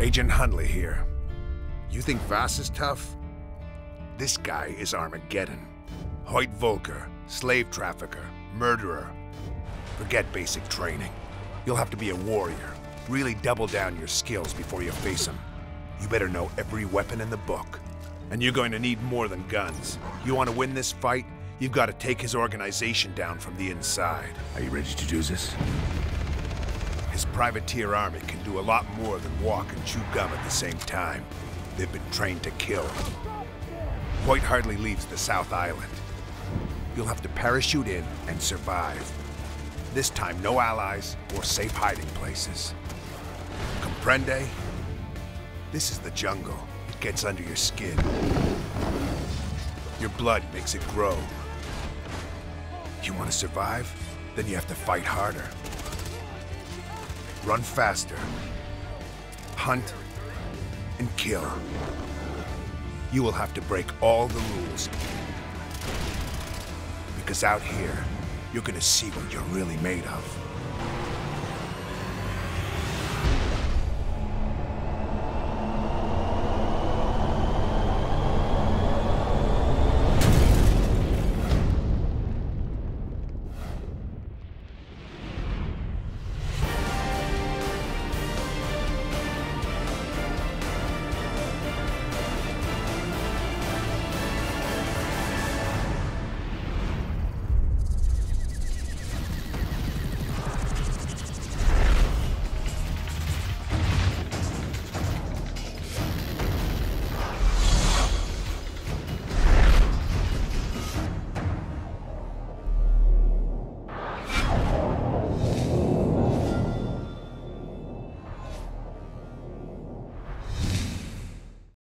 Agent Huntley here. You think Vaas is tough? This guy is Armageddon. Hoyt Volker, slave trafficker, murderer. Forget basic training. You'll have to be a warrior. Really double down your skills before you face him. You better know every weapon in the book. And you're going to need more than guns. You want to win this fight, you've got to take his organization down from the inside. Are you ready to do this? Privateer army can do a lot more than walk and chew gum at the same time. They've been trained to kill. Hoyt hardly leaves the South Island. You'll have to parachute in and survive. This time, no allies or safe hiding places. Comprende? This is the jungle. It gets under your skin. Your blood makes it grow. You want to survive? Then you have to fight harder. Run faster. Hunt and kill. You will have to break all the rules. Because out here, you're gonna see what you're really made of.